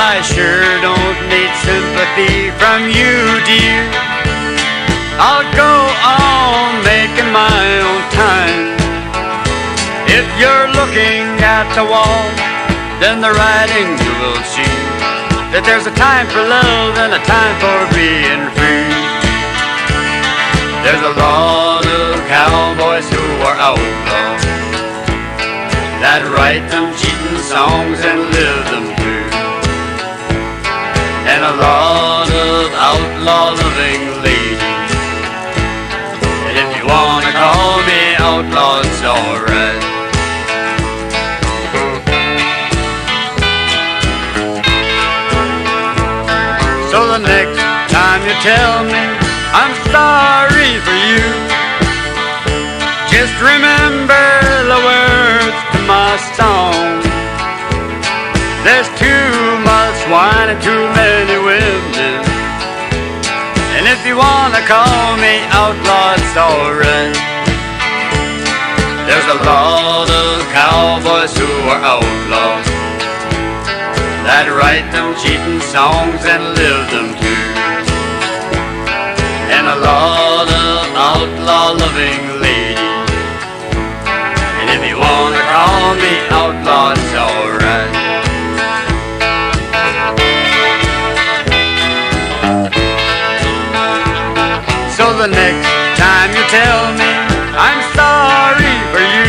I sure don't need sympathy from you, dear. I'll go on making my own time. If you're looking at the wall, then the writing you will see that there's a time for love and a time for being free. There's a lot of cowboys who are outlaws that write them cheating songs and live them and a lot of outlaw loving ladies. And if you wanna call me outlaw, it's alright. So the next time you tell me I'm sorry for you, just remember the words to my song. There's too much too many women. And if you wanna call me outlaw, it's alright. There's a lot of cowboys who are outlaws that write them cheating songs and live them too. And a lot of outlaw loving the next time you tell me I'm sorry for you,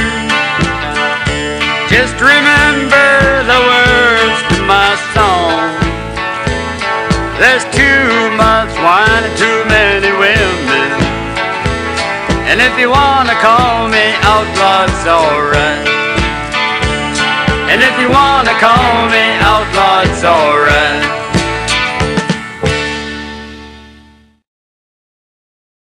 just remember the words to my song. There's too much wine and too many women. And if you wanna call me outlaw, it's alright. And if you wanna call me outlaw, it's alright.